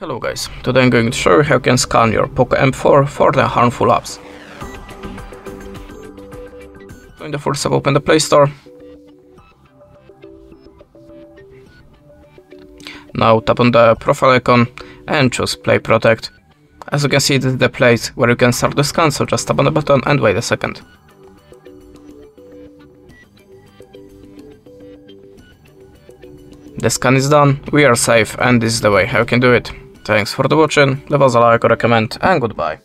Hello guys, today I'm going to show you how you can scan your Poco M4 for the harmful apps. So in the first step open the Play Store. Now tap on the profile icon and choose Play Protect. As you can see this is the place where you can start the scan, so just tap on the button and wait a second. The scan is done, we are safe and this is the way how you can do it. Thanks for the watching, leave us a like or a comment and goodbye.